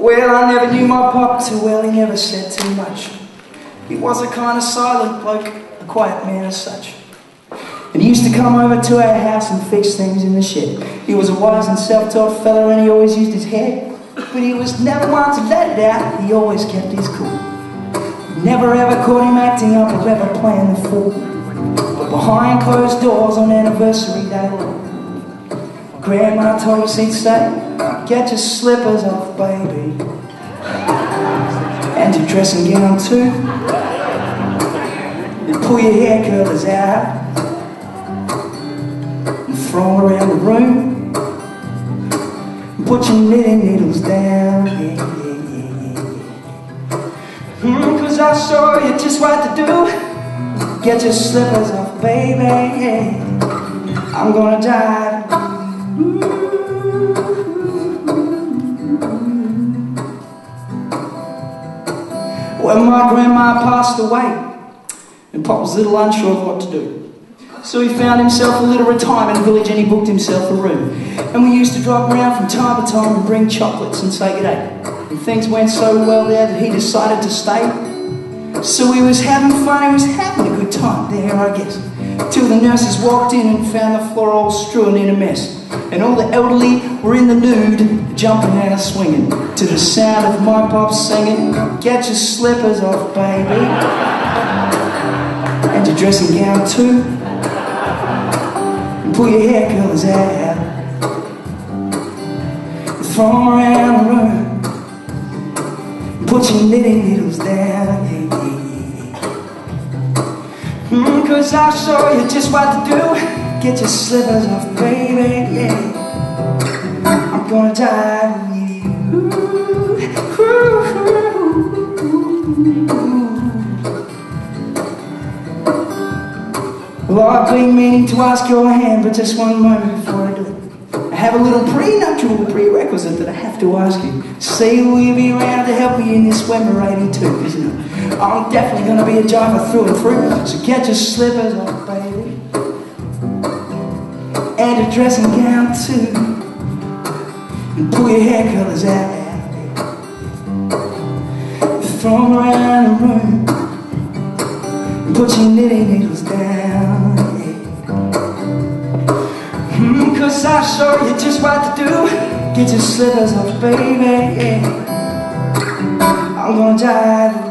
Well, I never knew my pop too well, he never said too much. He was a kind of silent bloke, a quiet man as such. And he used to come over to our house and fix things in the shed. He was a wise and self-taught fellow and he always used his head. But he was never one to let it out, he always kept his cool. Never ever caught him acting up or ever playing the fool. But behind closed doors on anniversary day, Grandma told us he'd say, get your slippers off, baby. And your dressing gown too. And pull your hair curlers out. And throw around the room. And put your knitting needles down. Yeah, yeah, yeah, yeah. Mm, Cause I saw you just what to do. Get your slippers off, baby. I'm gonna die. When my grandma passed away, and Pop was a little unsure of what to do. So he found himself a little retirement village and he booked himself a room. And we used to drop around from time to time and bring chocolates and say good day. And things went so well there that he decided to stay. So he was having fun, he was having a good time there, I guess. Till the nurses walked in and found the floor all strewn in a mess. And all the elderly were in the nude, jumping and swinging to the sound of my pop singing, Get your slippers off, baby. And your dressing gown too. And pull your hair curlers out. Throw them around the room. Put your knitting needles down. Mm, Cause I'll show you just what to do. Get your slippers off, baby, yeah. I'm gonna die with you. Well, I've been meaning to ask your hand, but just one moment before I do it. I have a little prenuptial prerequisite that I have to ask you. See, will you be around to help me in this we're 82, isn't it? I'm definitely gonna be a jiver through and through, so get your slippers off, baby and a dressing gown too. And pull your hair colors out. Throw around the room. And put your knitting needles down. Mm, Cause I'll show you just what to do. Get your slippers off, baby. I'm gonna die